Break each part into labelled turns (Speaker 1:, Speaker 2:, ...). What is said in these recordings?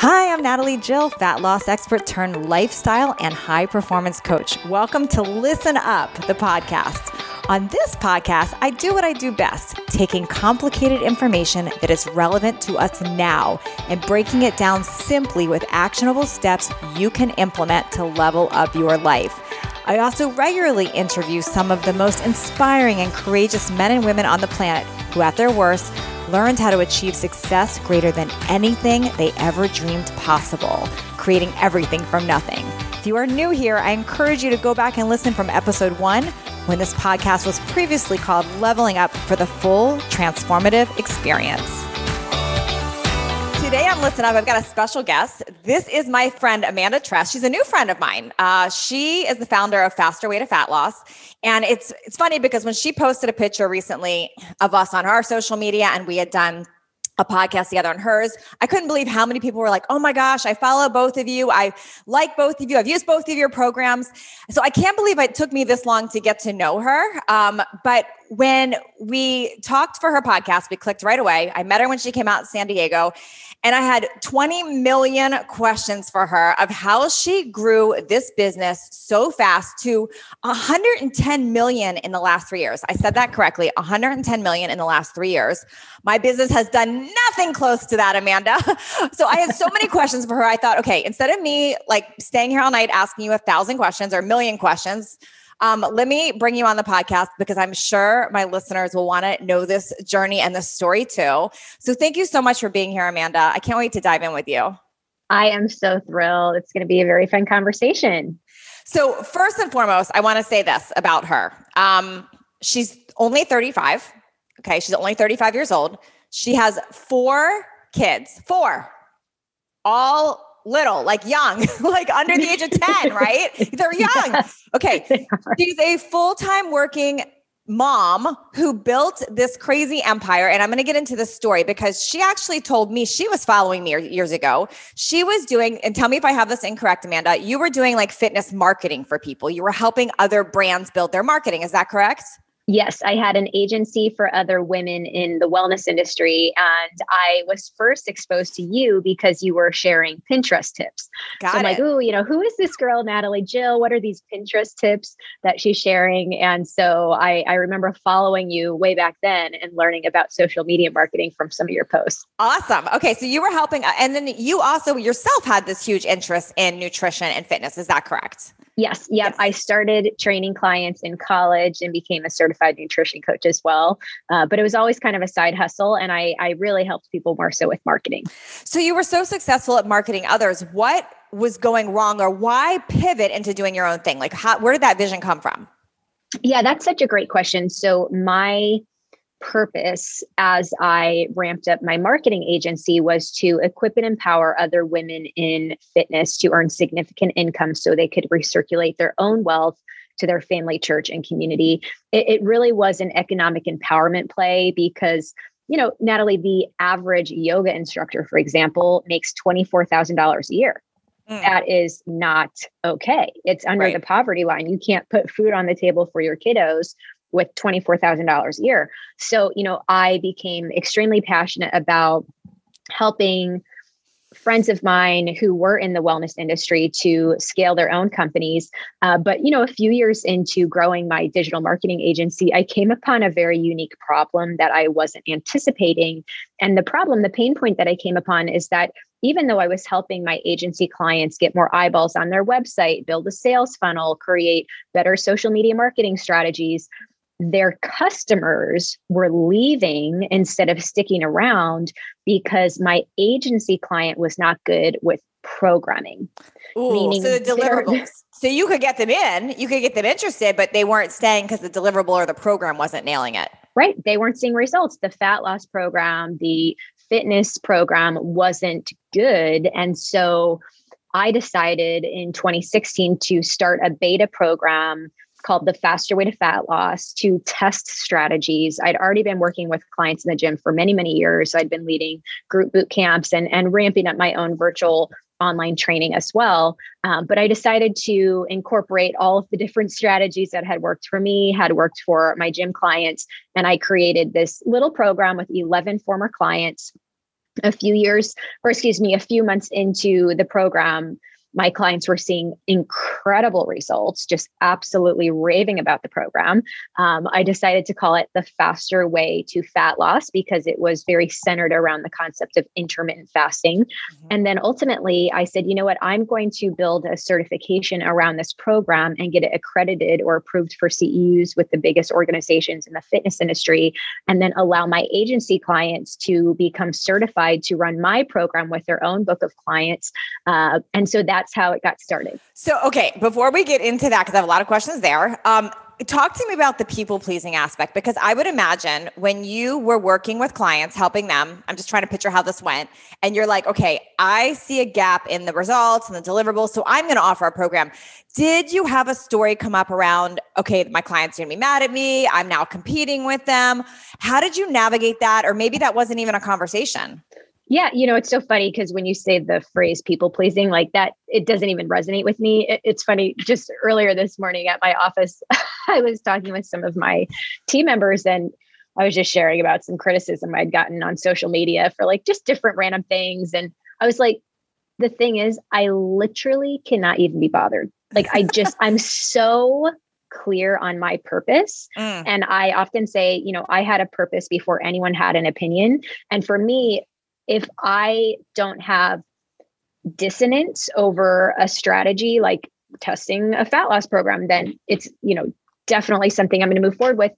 Speaker 1: Hi, I'm Natalie Jill, fat loss expert turned lifestyle and high performance coach. Welcome to Listen Up, the podcast. On this podcast, I do what I do best taking complicated information that is relevant to us now and breaking it down simply with actionable steps you can implement to level up your life. I also regularly interview some of the most inspiring and courageous men and women on the planet who, at their worst, learned how to achieve success greater than anything they ever dreamed possible, creating everything from nothing. If you are new here, I encourage you to go back and listen from episode one when this podcast was previously called Leveling Up for the Full Transformative Experience. Today on Listen Up, I've got a special guest. This is my friend Amanda Tress. She's a new friend of mine. Uh, she is the founder of Faster Way to Fat Loss, and it's it's funny because when she posted a picture recently of us on our social media, and we had done a podcast together on hers. I couldn't believe how many people were like, oh my gosh, I follow both of you. I like both of you. I've used both of your programs. So I can't believe it took me this long to get to know her. Um, but when we talked for her podcast, we clicked right away. I met her when she came out in San Diego. And I had 20 million questions for her of how she grew this business so fast to 110 million in the last three years. I said that correctly 110 million in the last three years. My business has done nothing close to that, Amanda. so I had so many questions for her. I thought, okay, instead of me like staying here all night asking you a thousand questions or a million questions, um, let me bring you on the podcast because I'm sure my listeners will want to know this journey and this story too. So thank you so much for being here, Amanda. I can't wait to dive in with you.
Speaker 2: I am so thrilled. It's going to be a very fun conversation.
Speaker 1: So, first and foremost, I want to say this about her. Um, she's only 35. Okay. She's only 35 years old. She has four kids, four, all little, like young, like under the age of 10, right? They're young. Okay. She's a full time working mom who built this crazy empire. And I'm going to get into this story because she actually told me she was following me years ago. She was doing, and tell me if I have this incorrect, Amanda, you were doing like fitness marketing for people. You were helping other brands build their marketing. Is that correct?
Speaker 2: Yes, I had an agency for other women in the wellness industry. And I was first exposed to you because you were sharing Pinterest tips. Got so I'm it. like, oh, you know, who is this girl, Natalie Jill? What are these Pinterest tips that she's sharing? And so I, I remember following you way back then and learning about social media marketing from some of your posts.
Speaker 1: Awesome. Okay. So you were helping, uh, and then you also yourself had this huge interest in nutrition and fitness. Is that correct?
Speaker 2: Yes. Yep. Yes. I started training clients in college and became a certified nutrition coach as well. Uh, but it was always kind of a side hustle. And I, I really helped people more so with marketing.
Speaker 1: So you were so successful at marketing others. What was going wrong or why pivot into doing your own thing? Like, how, where did that vision come from?
Speaker 2: Yeah, that's such a great question. So my purpose as I ramped up my marketing agency was to equip and empower other women in fitness to earn significant income so they could recirculate their own wealth to their family, church, and community. It, it really was an economic empowerment play because you know, Natalie, the average yoga instructor, for example, makes $24,000 a year. Mm. That is not okay. It's under right. the poverty line. You can't put food on the table for your kiddos with $24,000 a year. So, you know, I became extremely passionate about helping friends of mine who were in the wellness industry to scale their own companies. Uh, but, you know, a few years into growing my digital marketing agency, I came upon a very unique problem that I wasn't anticipating. And the problem, the pain point that I came upon is that even though I was helping my agency clients get more eyeballs on their website, build a sales funnel, create better social media marketing strategies, their customers were leaving instead of sticking around because my agency client was not good with programming.
Speaker 1: Ooh, meaning so the deliverables. So you could get them in, you could get them interested, but they weren't staying because the deliverable or the program wasn't nailing it.
Speaker 2: Right. They weren't seeing results. The fat loss program, the fitness program wasn't good. And so I decided in 2016 to start a beta program called the faster way to fat loss to test strategies. I'd already been working with clients in the gym for many many years. I'd been leading group boot camps and, and ramping up my own virtual online training as well. Um, but i decided to incorporate all of the different strategies that had worked for me had worked for my gym clients and i created this little program with 11 former clients. A few years, or excuse me, a few months into the program, my clients were seeing incredible results, just absolutely raving about the program. Um, I decided to call it the faster way to fat loss because it was very centered around the concept of intermittent fasting. Mm-hmm. And then ultimately, I said, you know what, I'm going to build a certification around this program and get it accredited or approved for CEUs with the biggest organizations in the fitness industry, and then allow my agency clients to become certified to run my program with their own book of clients. Uh, and so that that's how it got started.
Speaker 1: So, okay, before we get into that, because I have a lot of questions there, um, talk to me about the people pleasing aspect because I would imagine when you were working with clients, helping them, I'm just trying to picture how this went, and you're like, okay, I see a gap in the results and the deliverables, so I'm going to offer a program. Did you have a story come up around, okay, my client's going to be mad at me, I'm now competing with them? How did you navigate that? Or maybe that wasn't even a conversation.
Speaker 2: Yeah, you know, it's so funny because when you say the phrase people pleasing, like that, it doesn't even resonate with me. It, it's funny. Just earlier this morning at my office, I was talking with some of my team members and I was just sharing about some criticism I'd gotten on social media for like just different random things. And I was like, the thing is, I literally cannot even be bothered. Like, I just, I'm so clear on my purpose. Mm. And I often say, you know, I had a purpose before anyone had an opinion. And for me, if I don't have dissonance over a strategy like testing a fat loss program, then it's, you know, definitely something I'm going to move forward with.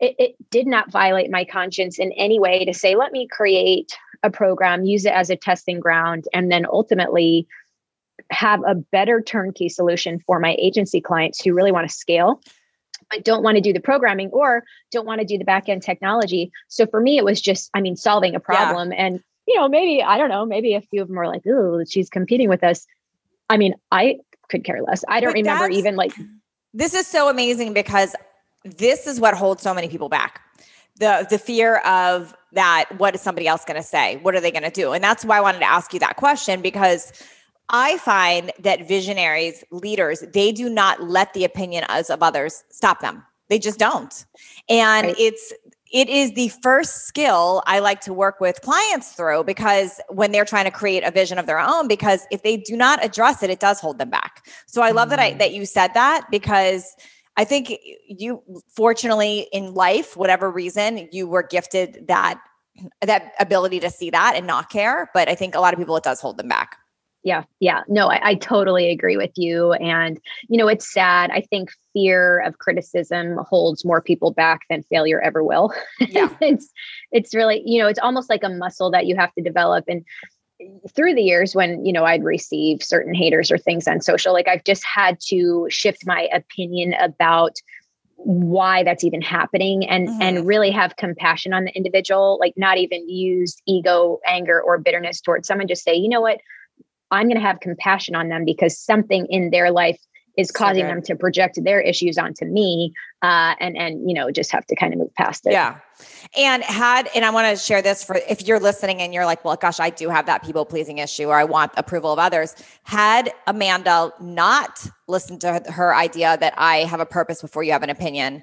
Speaker 2: It, it, did not violate my conscience in any way to say, let me create a program, use it as a testing ground, and then ultimately have a better turnkey solution for my agency clients who really want to scale but don't want to do the programming or don't want to do the back end technology. So for me, it was just, I mean, solving a problem. Yeah. And you know, maybe, I don't know, maybe a few of them were like, oh, she's competing with us. I mean, I could care less. I don't but remember even like.
Speaker 1: This is so amazing because this is what holds so many people back. The the fear of that what is somebody else going to say? What are they going to do? And that's why I wanted to ask you that question because I find that visionaries, leaders, they do not let the opinion of others stop them. They just don't. And right. it's it is the first skill I like to work with clients through because when they're trying to create a vision of their own, because if they do not address it, it does hold them back. So I love mm. that I that you said that because I think you fortunately in life, whatever reason, you were gifted that that ability to see that and not care. But I think a lot of people it does hold them back.
Speaker 2: Yeah, yeah. No, I, I, totally agree with you. And, you know, it's sad. I think fear of criticism holds more people back than failure ever will. Yeah. it's it's really, you know, it's almost like a muscle that you have to develop. And through the years when, you know, I'd receive certain haters or things on social, like I've just had to shift my opinion about why that's even happening and mm-hmm. and really have compassion on the individual like not even use ego anger or bitterness towards someone just say you know what I'm going to have compassion on them because something in their life is causing so them to project their issues onto me uh, and and you know just have to kind of move past it.
Speaker 1: Yeah. And had and i want to share this for if you're listening and you're like well gosh i do have that people pleasing issue or i want approval of others had amanda not listened to her idea that i have a purpose before you have an opinion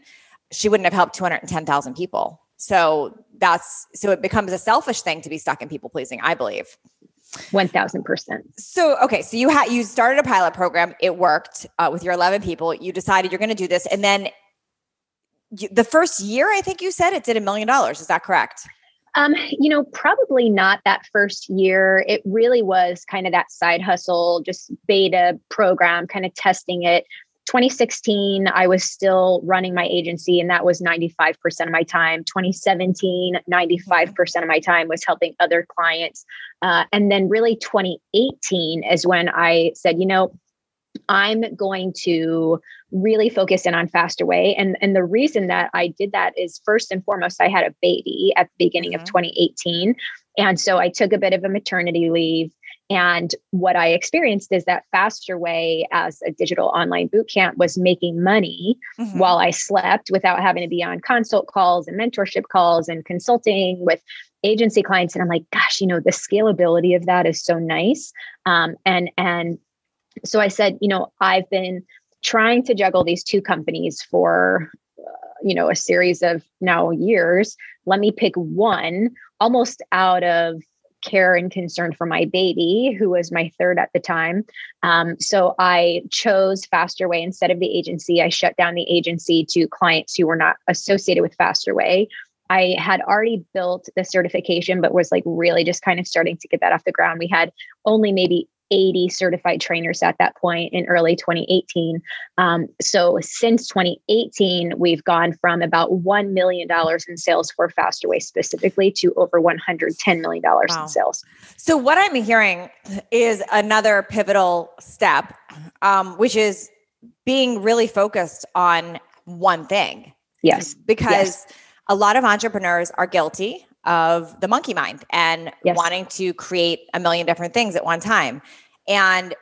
Speaker 1: she wouldn't have helped 210000 people. So that's so it becomes a selfish thing to be stuck in people pleasing i believe
Speaker 2: 1000%.
Speaker 1: So, okay. So you had, you started a pilot program. It worked uh, with your 11 people. You decided you're going to do this. And then you, the first year, I think you said it did a million dollars. Is that correct?
Speaker 2: Um, you know, probably not that first year. It really was kind of that side hustle, just beta program, kind of testing it. 2016, I was still running my agency, and that was 95% of my time. 2017, 95% of my time was helping other clients. Uh, and then, really, 2018 is when I said, you know, I'm going to really focus in on Faster Way. And, and the reason that I did that is first and foremost, I had a baby at the beginning mm-hmm. of 2018. And so I took a bit of a maternity leave. And what I experienced is that Faster Way as a digital online boot camp was making money mm-hmm. while I slept without having to be on consult calls and mentorship calls and consulting with agency clients. And I'm like, gosh, you know, the scalability of that is so nice. Um, and and so I said, you know, I've been trying to juggle these two companies for uh, you know a series of now years let me pick one almost out of care and concern for my baby, who was my third at the time. Um, so I chose Faster Way instead of the agency. I shut down the agency to clients who were not associated with Faster Way. I had already built the certification, but was like really just kind of starting to get that off the ground. We had only maybe 80 certified trainers at that point in early 2018. Um, so since 2018, we've gone from about $1 million in sales for Fasterway specifically to over $110 million wow. in sales.
Speaker 1: So, what I'm hearing is another pivotal step, um, which is being really focused on one thing.
Speaker 2: Yes.
Speaker 1: Because yes. a lot of entrepreneurs are guilty of the monkey mind and yes. wanting to create a million different things at one time. And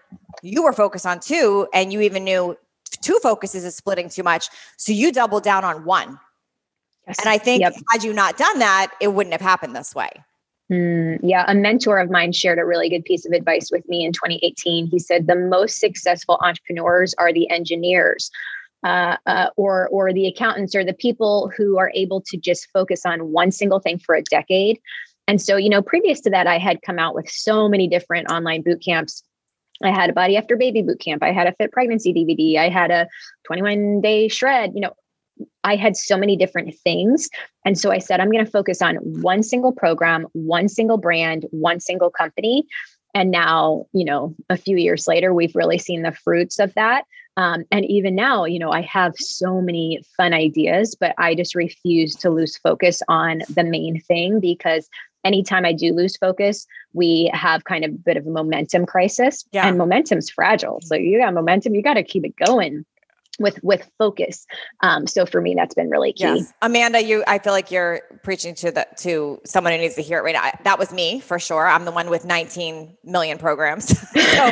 Speaker 1: you were focused on two, and you even knew two focuses is splitting too much. So you doubled down on one. Yes. And I think yep. had you not done that, it wouldn't have happened this way.
Speaker 2: Mm, yeah, a mentor of mine shared a really good piece of advice with me in 2018. He said the most successful entrepreneurs are the engineers uh, uh, or or the accountants or the people who are able to just focus on one single thing for a decade. And so, you know, previous to that, I had come out with so many different online boot camps. I had a body after baby boot camp. I had a fit pregnancy DVD. I had a 21 day shred. You know, I had so many different things. And so I said, I'm going to focus on one single program, one single brand, one single company. And now, you know, a few years later, we've really seen the fruits of that. Um, and even now, you know, I have so many fun ideas, but I just refuse to lose focus on the main thing because anytime I do lose focus, we have kind of a bit of a momentum crisis. Yeah. And momentum's fragile. So you got momentum, you got to keep it going with with focus. Um, so for me, that's been really key. Yes.
Speaker 1: Amanda, you I feel like you're preaching to the to someone who needs to hear it right now. That was me for sure. I'm the one with 19 million programs. so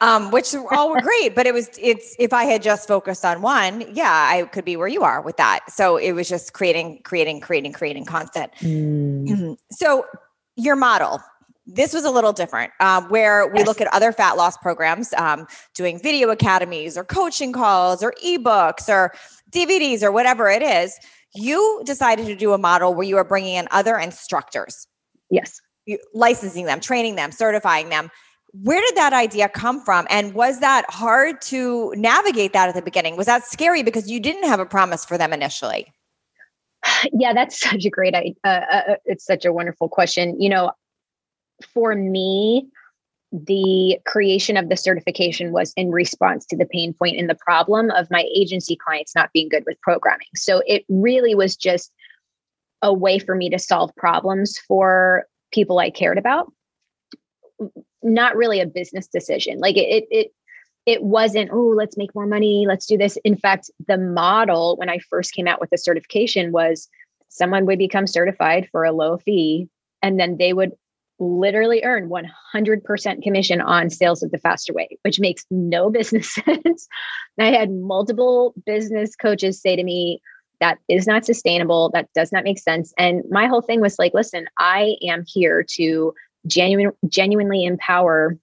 Speaker 1: um, which all were great, but it was it's if I had just focused on one, yeah, I could be where you are with that. So it was just creating, creating, creating, creating content. Mm. So your model, this was a little different um, where we yes. look at other fat loss programs um, doing video academies or coaching calls or ebooks or dvds or whatever it is. You decided to do a model where you are bringing in other instructors.
Speaker 2: Yes.
Speaker 1: You, licensing them training them certifying them. Where did that idea come from? And was that hard to navigate that at the beginning? Was that scary because you didn't have a promise for them initially?
Speaker 2: Yeah that's such a great uh, uh, it's such a wonderful question. You know for me, the creation of the certification was in response to the pain point and the problem of my agency clients not being good with programming. So it really was just a way for me to solve problems for people I cared about. Not really a business decision. Like it, it, it wasn't, oh, let's make more money, let's do this. In fact, the model when I first came out with the certification was someone would become certified for a low fee and then they would literally earn 100% commission on sales of the faster way, which makes no business sense. I had multiple business coaches say to me, that is not sustainable. That does not make sense. And my whole thing was like, listen, I am here to genuine, genuinely empower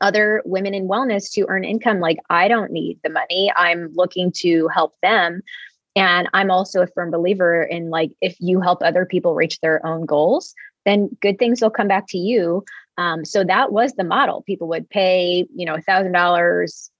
Speaker 2: other women in wellness to earn income. Like, I don't need the money. I'm looking to help them. And I'm also a firm believer in like, if you help other people reach their own goals, then good things will come back to you. Um, so that was the model. People would pay, you know, thousand dollars,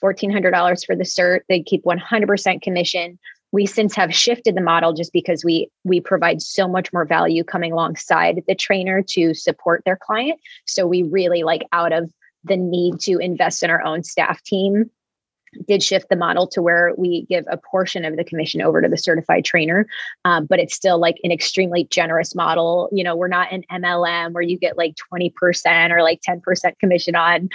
Speaker 2: fourteen hundred dollars for the cert. They'd keep one hundred percent commission. We since have shifted the model just because we we provide so much more value coming alongside the trainer to support their client. So we really like out of the need to invest in our own staff team did shift the model to where we give a portion of the commission over to the certified trainer. Um, but it's still like an extremely generous model. You know we're not an mlm where you get like 20% or like 10% commission on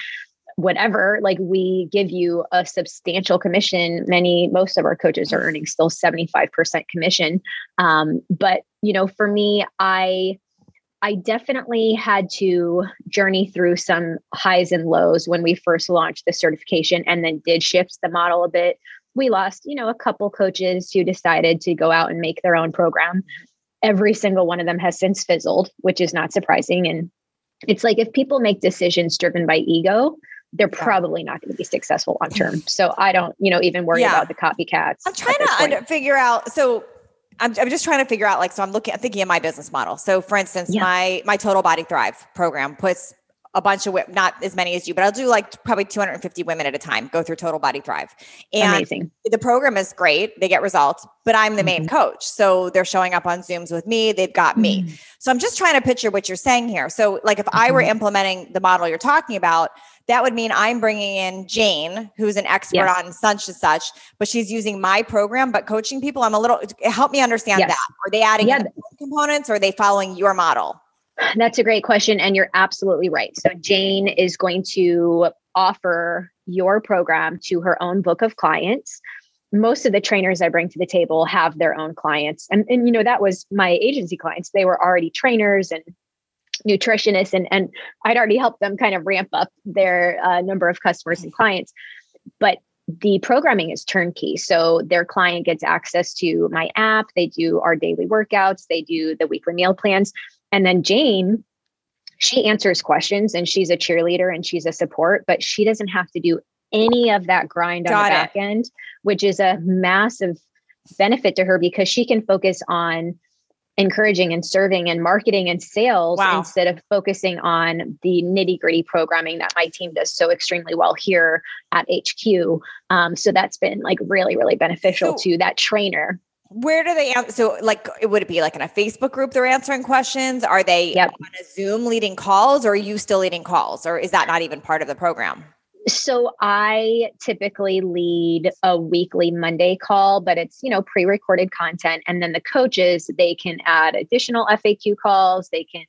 Speaker 2: whatever. Like we give you a substantial commission. Many most of our coaches are earning still 75% commission. Um, but you know for me i I definitely had to journey through some highs and lows when we first launched the certification and then did shift the model a bit. We lost, you know, a couple coaches who decided to go out and make their own program. Every single one of them has since fizzled, which is not surprising. And it's like if people make decisions driven by ego, they're yeah. probably not going to be successful long term. So I don't, you know, even worry yeah. about the copycats.
Speaker 1: I'm trying to figure out. So I'm, I'm just trying to figure out like so i'm looking i'm thinking of my business model so for instance
Speaker 2: Yeah.
Speaker 1: my my total body thrive program puts a bunch of not as many as you but i'll do like probably 250 women at a time go through total body thrive and
Speaker 2: Amazing.
Speaker 1: the program is great they get results but i'm the main
Speaker 2: Mm-hmm.
Speaker 1: coach so they're showing up on zooms with me they've got me
Speaker 2: Mm.
Speaker 1: so i'm just trying to picture what you're saying here so like if i were
Speaker 2: Mhm.
Speaker 1: implementing the model you're talking about that would mean i'm bringing in jane who's an expert
Speaker 2: Yes.
Speaker 1: on such and such but she's using my program but coaching people i'm a little help me understand
Speaker 2: Yes.
Speaker 1: that are they adding
Speaker 2: Yeah.
Speaker 1: components or are they following your model
Speaker 2: That's a great question. And you're absolutely right. So, Jane is going to offer your program to her own book of clients. Most of the trainers I bring to the table have their own clients. And, and you know, that was my agency clients. They were already trainers and nutritionists, and, and I'd already helped them kind of ramp up their uh, number of customers and clients. But the programming is turnkey. So their client gets access to my app. They do our daily workouts. They do the weekly meal plans. And then Jane, she answers questions and she's a cheerleader and she's a support, but she doesn't have to do any of that grind on the
Speaker 1: it.
Speaker 2: back end, which is a massive benefit to her because she can focus on encouraging and serving and marketing and sales
Speaker 1: Wow.
Speaker 2: instead of focusing on the nitty gritty programming that my team does so extremely well here at HQ. Um, so that's been like really, really beneficial
Speaker 1: So-
Speaker 2: to that trainer.
Speaker 1: Where do they an- so like it would it be like in a facebook group they're answering questions? Are they
Speaker 2: Yep.
Speaker 1: on a zoom leading calls or are you still leading calls or is that not even part of the program?
Speaker 2: So I typically lead a weekly Monday call, but it's, you know, pre-recorded content and then the coaches, they can add additional FAQ calls, they can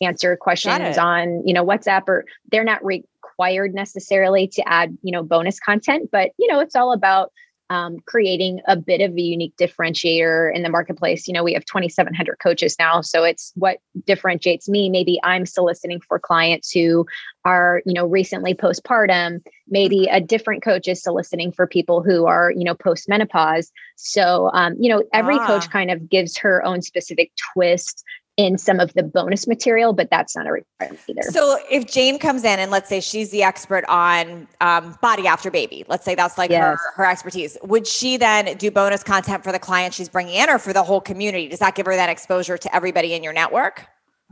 Speaker 2: answer questions on, you know, WhatsApp or they're not required necessarily to add, you know, bonus content, but you know, it's all about um, creating a bit of a unique differentiator in the marketplace. You know, we have 2,700 coaches now. So it's what differentiates me. Maybe I'm soliciting for clients who are, you know, recently postpartum. Maybe a different coach is soliciting for people who are, you know, postmenopause. So, um, you know, every
Speaker 1: Ah.
Speaker 2: coach kind of gives her own specific twist in some of the bonus material, but that's not a requirement either.
Speaker 1: So if Jane comes in and let's say she's the expert on um, body after baby, let's say that's like her,
Speaker 2: Yes.
Speaker 1: her expertise, would she then do bonus content for the client she's bringing in or for the whole community? Does that give her that exposure to everybody in your network?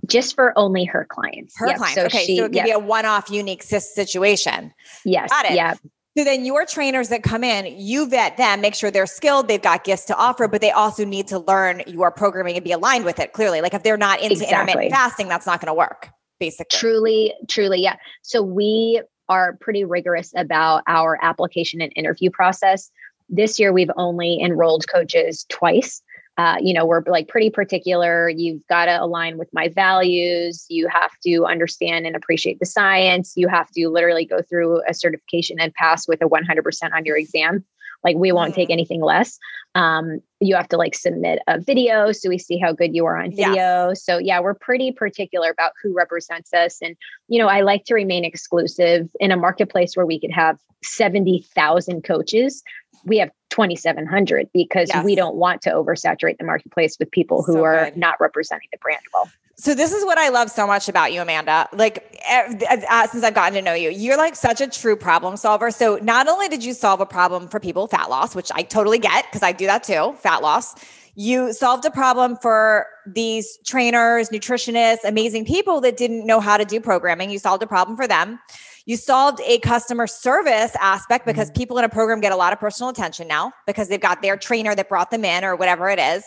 Speaker 2: Just for only her clients.
Speaker 1: Her
Speaker 2: Yep.
Speaker 1: clients. okay.
Speaker 2: she-
Speaker 1: so it could
Speaker 2: yep.
Speaker 1: be a one-off unique situation.
Speaker 2: yes.
Speaker 1: Got it.
Speaker 2: Yeah.
Speaker 1: So then your trainers that come in, you vet them, make sure they're skilled, they've got gifts to offer, but they also need to learn your programming and be aligned with it clearly. Like if they're not into
Speaker 2: Exactly.
Speaker 1: intermittent fasting, that's not going to work, basically.
Speaker 2: Truly, truly, yeah. So we are pretty rigorous about our application and interview process. This year, we've only enrolled coaches twice. Uh, you know, we're like pretty particular. You've got to align with my values. You have to understand and appreciate the science. You have to literally go through a certification and pass with a 100% on your exam. Like we won't take anything less. Um, you have to like submit a video so we see how good you are on
Speaker 1: Yes.
Speaker 2: video. So yeah, we're pretty particular about who represents us. And you know, I like to remain exclusive in a marketplace where we could have 70,000 coaches. We have 2,700 because
Speaker 1: Yes.
Speaker 2: we don't want to oversaturate the marketplace with people who
Speaker 1: So
Speaker 2: are
Speaker 1: good.
Speaker 2: not representing the brand well.
Speaker 1: So this is what I love so much about you, Amanda. Like uh, since I've gotten to know you, you're like such a true problem solver. So not only did you solve a problem for people fat loss, which I totally get because I do that too, fat loss. You solved a problem for these trainers, nutritionists, amazing people that didn't know how to do programming. You solved a problem for them. You solved a customer service aspect because people in a program get a lot of personal attention now because they've got their trainer that brought them in or whatever it is.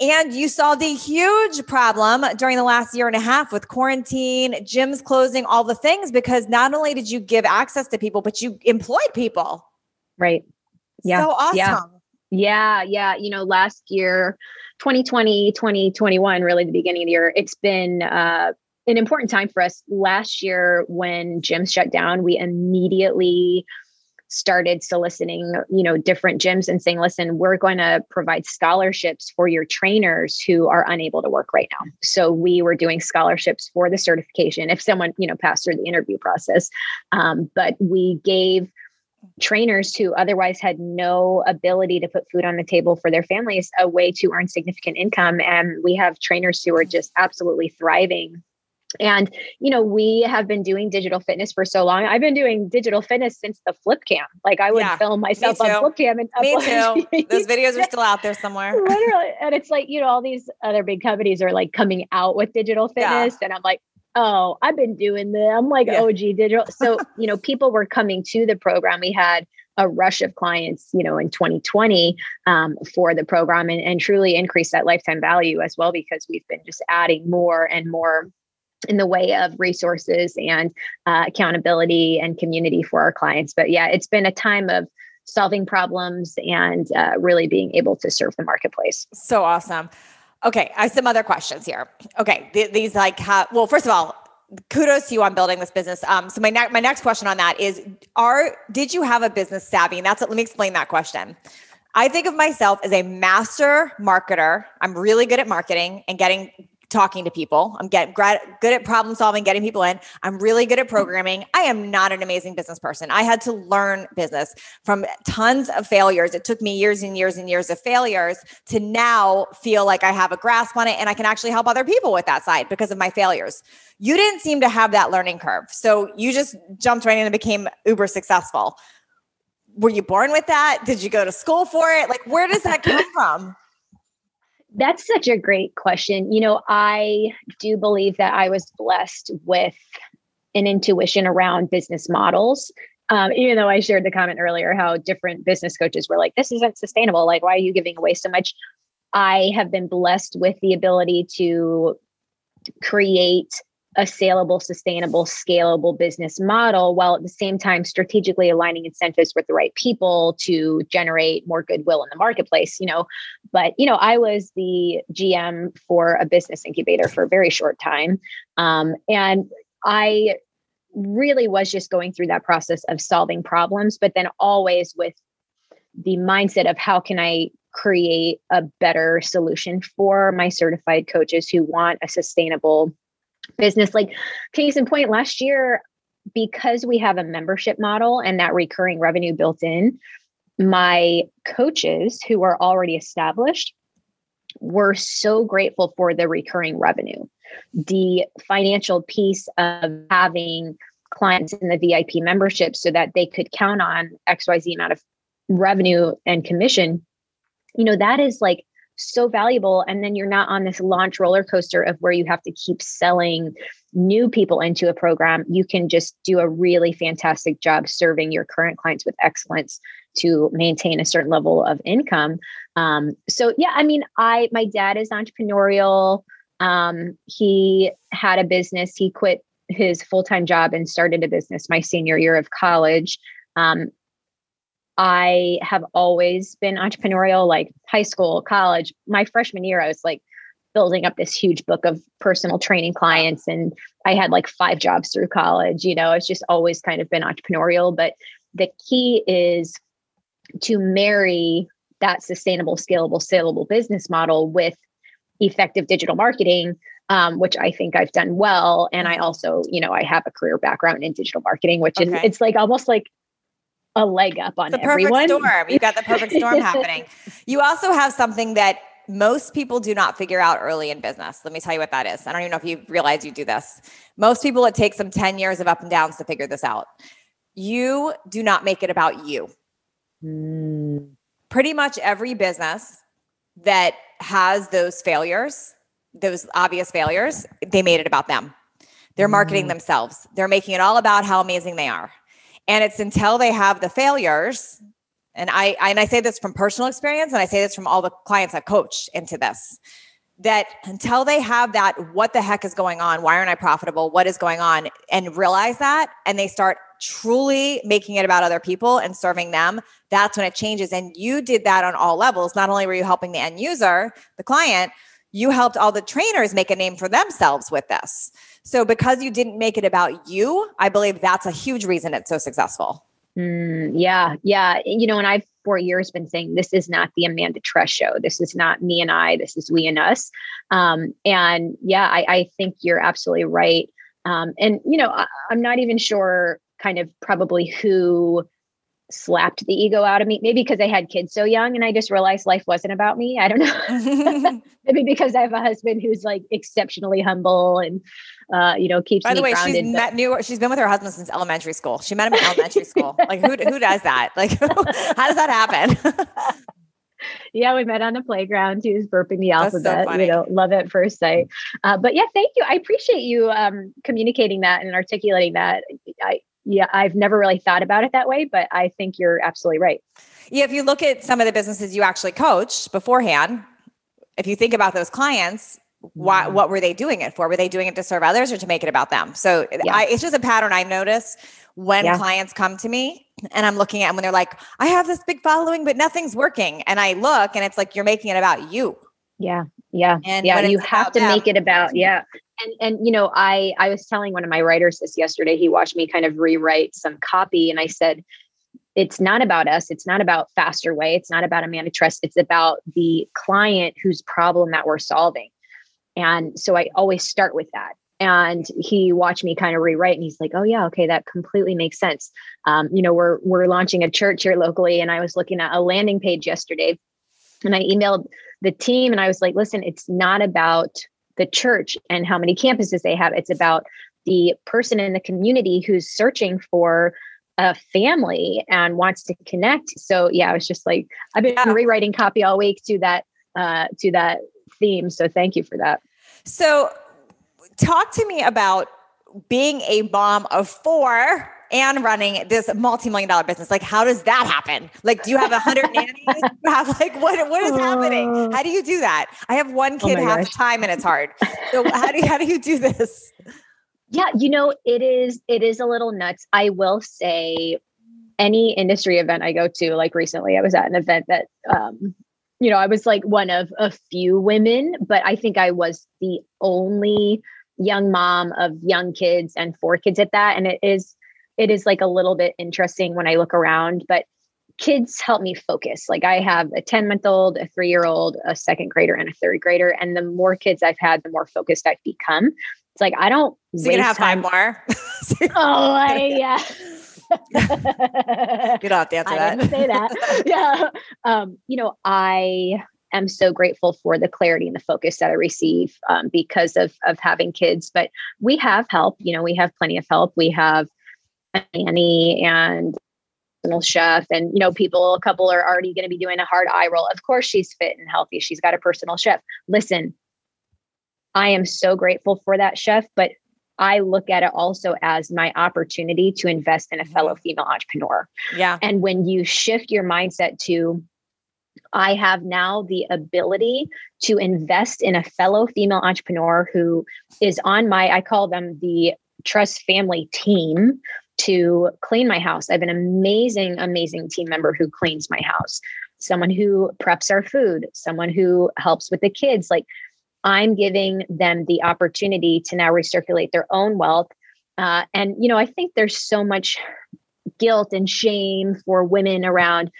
Speaker 1: And you solved a huge problem during the last year and a half with quarantine, gyms closing, all the things, because not only did you give access to people, but you employed people.
Speaker 2: Right. Yeah.
Speaker 1: So awesome.
Speaker 2: Yeah. Yeah, yeah. You know, last year, 2020, 2021, really the beginning of the year, it's been uh, an important time for us. Last year, when gyms shut down, we immediately started soliciting, you know, different gyms and saying, listen, we're going to provide scholarships for your trainers who are unable to work right now. So we were doing scholarships for the certification if someone, you know, passed through the interview process. Um, but we gave trainers who otherwise had no ability to put food on the table for their families a way to earn significant income and we have trainers who are just absolutely thriving And, you know, we have been doing digital fitness for so long. I've been doing digital fitness since the flip cam. Like I would yeah, film myself on flip cam and
Speaker 1: me too. Those videos are still out there somewhere.
Speaker 2: Literally. And it's like, you know, all these other big companies are like coming out with digital fitness. Yeah. And I'm like, oh, I've been doing that. I'm like yeah. OG digital. So, you know, people were coming to the program. We had a rush of clients, you know, in 2020 um, for the program and, and truly increase that lifetime value as well, because we've been just adding more and more in the way of resources and uh, accountability and community for our clients. But yeah, it's been a time of solving problems and uh, really being able to serve the marketplace.
Speaker 1: So awesome. Okay, I have some other questions here. Okay, th- these like well, first of all, kudos to you on building this business. Um, so my ne- my next question on that is, are did you have a business savvy? And that's let me explain that question. I think of myself as a master marketer. I'm really good at marketing and getting talking to people. I'm getting good at problem solving, getting people in. I'm really good at programming. I am not an amazing business person. I had to learn business from tons of failures. It took me years and years and years of failures to now feel like I have a grasp on it and I can actually help other people with that side because of my failures. You didn't seem to have that learning curve. So you just jumped right in and became uber successful. Were you born with that? Did you go to school for it? Like, where does that come from?
Speaker 2: That's such a great question. You know, I do believe that I was blessed with an intuition around business models. Um, even though I shared the comment earlier how different business coaches were like, this isn't sustainable. Like, why are you giving away so much? I have been blessed with the ability to create a saleable, sustainable, scalable business model while at the same time strategically aligning incentives with the right people to generate more goodwill in the marketplace, you know. But, you know, I was the GM for a business incubator for a very short time. Um, and I really was just going through that process of solving problems, but then always with the mindset of how can I create a better solution for my certified coaches who want a sustainable business. Like case in point, last year, because we have a membership model and that recurring revenue built in, my coaches who are already established were so grateful for the recurring revenue. The financial piece of having clients in the VIP membership so that they could count on XYZ amount of revenue and commission, you know, that is like so valuable. And then you're not on this launch roller coaster of where you have to keep selling new people into a program. You can just do a really fantastic job serving your current clients with excellence to maintain a certain level of income. Um, so yeah, I mean, I my dad is entrepreneurial. Um, he had a business. He quit his full time job and started a business my senior year of college. Um, I have always been entrepreneurial, like high school, college. My freshman year, I was like building up this huge book of personal training clients, and I had like five jobs through college. You know, it's just always kind of been entrepreneurial. But the key is to marry that sustainable, scalable, saleable business model with effective digital marketing um, which I think I've done well. And I also, you know, I have a career background in digital marketing, which okay. is it's like almost like a leg up on
Speaker 1: the
Speaker 2: everyone.
Speaker 1: Perfect storm. You've got the perfect storm happening. You also have something that most people do not figure out early in business. Let me tell you what that is. I don't even know if you realize you do this. Most people, it takes them 10 years of up and downs to figure this out. You do not make it about you. Mm. Pretty much every business that has those failures, those obvious failures, they made it about them. They're marketing mm. themselves. They're making it all about how amazing they are. And it's until they have the failures, and I, I and I say this from personal experience, and I say this from all the clients I've coached into this, that until they have that, what the heck is going on? Why aren't I profitable? What is going on? And realize that, and they start truly making it about other people and serving them, that's when it changes. And you did that on all levels. Not only were you helping the end user, the client, you helped all the trainers make a name for themselves with this. So because you didn't make it about you, I believe that's a huge reason it's so successful.
Speaker 2: Mm, yeah, yeah. You know, and I've for years been saying this is not the Amanda Tress show. This is not me and I. This is we and us. Um, and yeah, I, I, think you're absolutely right. Um, and you know, I, I'm not even sure kind of probably who slapped the ego out of me. Maybe because I had kids so young and I just realized life wasn't about me. I don't know. Maybe because I have a husband who's like exceptionally humble and uh, you know, keeps
Speaker 1: By the way,
Speaker 2: grounded,
Speaker 1: she's met new she's been with her husband since elementary school. She met him in elementary school. Like who who does that? Like how does that happen?
Speaker 2: yeah, we met on the playground. He was burping the alphabet. So you know, love at first sight. Uh, but yeah, thank you. I appreciate you um, communicating that and articulating that. I yeah, I've never really thought about it that way, but I think you're absolutely right.
Speaker 1: Yeah, if you look at some of the businesses you actually coached beforehand, if you think about those clients, why, mm-hmm. what were they doing it for? Were they doing it to serve others or to make it about them? So yeah. I, it's just a pattern I notice when yeah. clients come to me and I'm looking at them when they're like, I have this big following, but nothing's working. And I look and it's like, you're making it about you.
Speaker 2: Yeah. Yeah. And yeah. You have to them, make it about, yeah and and you know i i was telling one of my writers this yesterday he watched me kind of rewrite some copy and i said it's not about us. It's not about faster way. It's not about Amanda Tress. It's about the client whose problem that we're solving. And so i always start with that. And he watched me kind of rewrite and he's like oh yeah okay that completely makes sense. Um, you know we're we're launching a church here locally and i was looking at a landing page yesterday and i emailed the team and i was like listen it's not about the church and how many campuses they have. It's about the person in the community who's searching for a family and wants to connect. So yeah, I was just like, I've been yeah. rewriting copy all week to that uh, to that theme. So thank you for that.
Speaker 1: So talk to me about being a mom of four and running this multi-million dollar business. Like how does that happen? Like do you have a hundred nannies? You have like what what is happening? Uh. how do you do that? I have one kid oh half gosh. the time and it's hard. So how do you how do you do this?
Speaker 2: Yeah you know it is it is a little nuts. I will say any industry event i go to like recently i was at an event that um you know i was like one of a few women but i think i was the only young mom of young kids and four kids at that. And it is it is like a little bit interesting when I look around, but kids help me focus. Like I have a 10 month old, a three year old, a second grader, and a third grader. And the more kids I've had, the more focused I've become. It's like I don't.
Speaker 1: So you have time. five more.
Speaker 2: oh, I, yeah.
Speaker 1: you don't have to answer I
Speaker 2: that. Didn't say that. yeah. Um, you know, I am so grateful for the clarity and the focus that I receive um, because of of having kids. But we have help. You know, we have plenty of help. We have nanny and personal chef and you know people a couple are already going to be doing a hard eye roll. Of course she's fit and healthy. She's got a personal chef. Listen i am so grateful for that chef but i look at it also as my opportunity to invest in a fellow mm-hmm. female entrepreneur.
Speaker 1: Yeah.
Speaker 2: And when you shift your mindset to I have now the ability to invest in a fellow female entrepreneur who is on my, I call them the Tress family team to clean my house. I have an amazing, amazing team member who cleans my house, someone who preps our food, someone who helps with the kids. Like I'm giving them the opportunity to now recirculate their own wealth. Uh, and, you know, I think there's so much guilt and shame for women around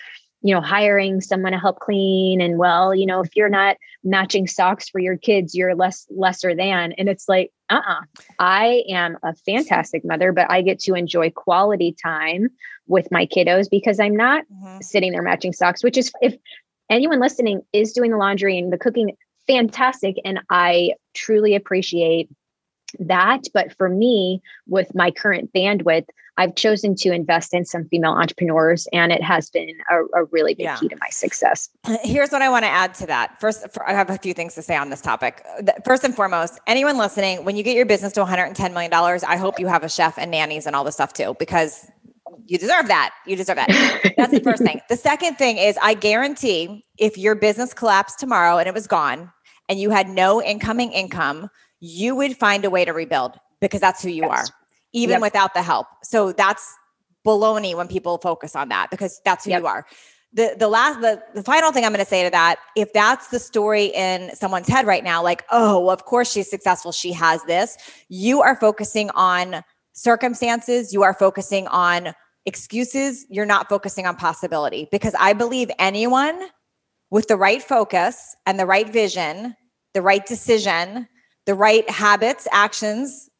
Speaker 2: you know hiring someone to help clean and well you know if you're not matching socks for your kids you're less lesser than. And it's like uh-uh. I am a fantastic mother but i get to enjoy quality time with my kiddos because i'm not mm-hmm. sitting there matching socks which is if anyone listening is doing the laundry and the cooking fantastic. And i truly appreciate that. But for me with my current bandwidth I've chosen to invest in some female entrepreneurs, and it has been a, a really big yeah. key to my success.
Speaker 1: Here's what I want to add to that. First, I have a few things to say on this topic. First and foremost, anyone listening, when you get your business to 110 million dollars, I hope you have a chef and nannies and all the stuff too, because you deserve that. You deserve that. That's the first thing. The second thing is, I guarantee if your business collapsed tomorrow and it was gone, and you had no incoming income, you would find a way to rebuild because that's who you yes. are even yep. without the help. So that's baloney when people focus on that because that's who yep. you are. The the last the, the final thing I'm going to say to that, if that's the story in someone's head right now, like, oh, of course she's successful, she has this, you are focusing on circumstances, you are focusing on excuses, you're not focusing on possibility. Because I believe anyone with the right focus and the right vision, the right decision, the right habits, actions,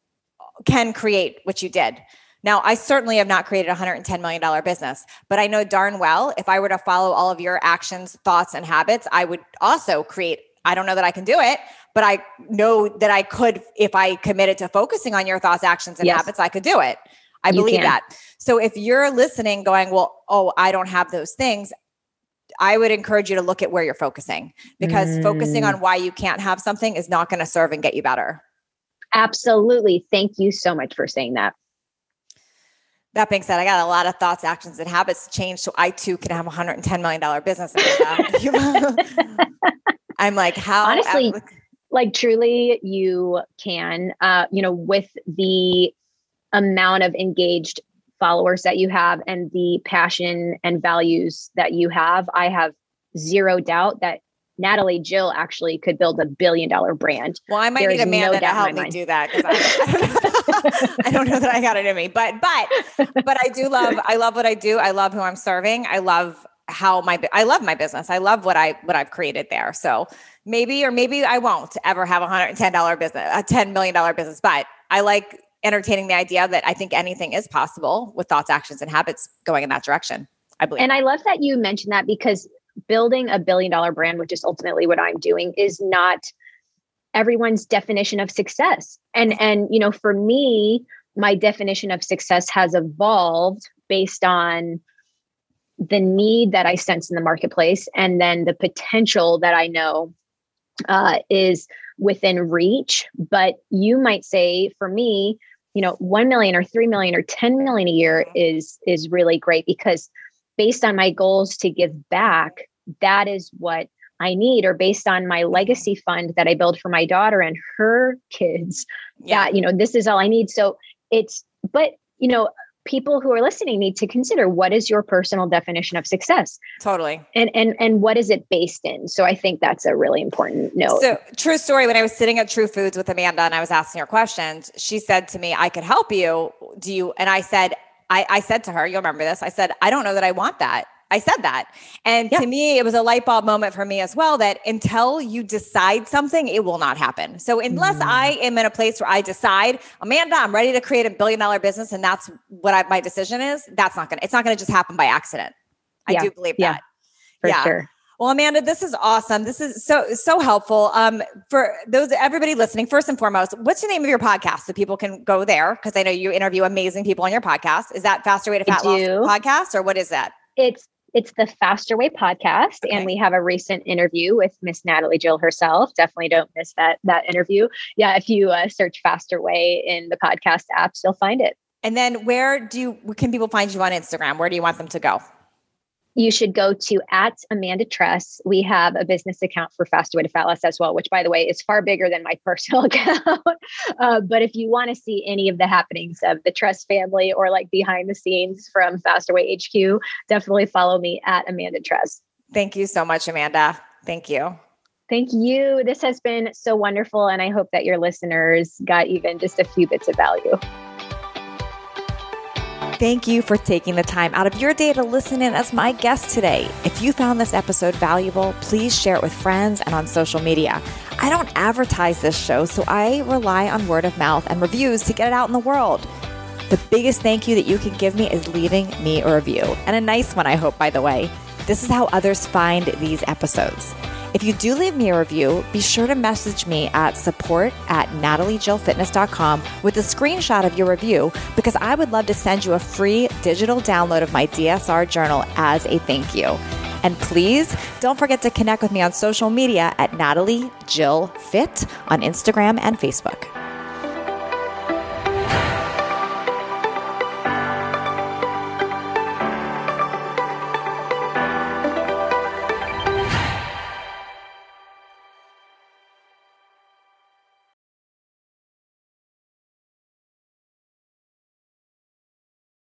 Speaker 1: can create what you did. Now, I certainly have not created a $110 million business, but I know darn well if I were to follow all of your actions, thoughts, and habits, I would also create. I don't know that I can do it, but I know that I could, if I committed to focusing on your thoughts, actions, and yes. habits, I could do it. I you believe can. that. So if you're listening, going, well, oh, I don't have those things, I would encourage you to look at where you're focusing because mm. focusing on why you can't have something is not going to serve and get you better.
Speaker 2: Absolutely. Thank you so much for saying that.
Speaker 1: That being said, I got a lot of thoughts, actions, and habits to change so I too can have a $110 million business. I'm like, how
Speaker 2: honestly, like truly, you can, uh, you know, with the amount of engaged followers that you have and the passion and values that you have, I have zero doubt that Natalie Jill actually could build a billion dollar brand.
Speaker 1: Well, I might there need Amanda no to help me mind. do that because I, I, don't know that I got it in me. But but but I do love I love what I do. I love who I'm serving. I love how my I love my business. I love what I what I've created there. So maybe or maybe I won't ever have a hundred and ten dollar business, a ten million dollar business. But I like entertaining the idea that I think anything is possible with thoughts, actions, and habits going in that direction. I believe.
Speaker 2: And I love that you mentioned that because building a billion dollar brand, which is ultimately what I'm doing, is not everyone's definition of success. And and you know, for me, my definition of success has evolved based on the need that I sense in the marketplace and then the potential that I know uh, is within reach. But you might say for me, you know, 1 million or 3 million or 10 million a year is is really great because based on my goals to give back, that is what I need, or based on my legacy fund that I build for my daughter and her kids, yeah. that, you know, this is all I need. So it's, but, you know, people who are listening need to consider what is your personal definition of success?
Speaker 1: Totally.
Speaker 2: And and and what is it based in? So i think that's a really important note.
Speaker 1: So true story when i was sitting at true foods with amanda and i was asking her questions she said to me i could help you. Do you and i said I, I said to her, you'll remember this. I said, I don't know that I want that. I said that. And yeah. to me, it was a light bulb moment for me as well that until you decide something, it will not happen. So, unless mm. I am in a place where I decide, Amanda, I'm ready to create a billion dollar business and that's what I, my decision is, that's not going to, it's not going to just happen by accident. Yeah. I do believe yeah. that.
Speaker 2: For yeah. sure.
Speaker 1: Well, Amanda, this is awesome. This is so so helpful. Um, for those everybody listening, first and foremost, what's the name of your podcast so people can go there? Because I know you interview amazing people on your podcast. Is that Faster Way to Fat Loss podcast, or what is that?
Speaker 2: It's it's the Faster Way podcast, okay. and we have a recent interview with Miss Natalie Jill herself. Definitely don't miss that that interview. Yeah, if you uh, search Faster Way in the podcast apps, you'll find it.
Speaker 1: And then, where do you, can people find you on Instagram? Where do you want them to go?
Speaker 2: You should go to at Amanda Tress. We have a business account for Faster Way to Fat Loss as well, which by the way is far bigger than my personal account. uh, but if you want to see any of the happenings of the Tress family or like behind the scenes from Faster Way HQ, definitely follow me at Amanda Tress.
Speaker 1: Thank you so much, Amanda. Thank you.
Speaker 2: Thank you. This has been so wonderful. And I hope that your listeners got even just a few bits of value.
Speaker 1: Thank you for taking the time out of your day to listen in as my guest today. If you found this episode valuable, please share it with friends and on social media. I don't advertise this show, so I rely on word of mouth and reviews to get it out in the world. The biggest thank you that you can give me is leaving me a review, and a nice one, I hope, by the way. This is how others find these episodes. If you do leave me a review, be sure to message me at support at nataliejillfitness.com with a screenshot of your review because I would love to send you a free digital download of my DSR journal as a thank you. And please don't forget to connect with me on social media at Natalie Jill Fit on Instagram and Facebook.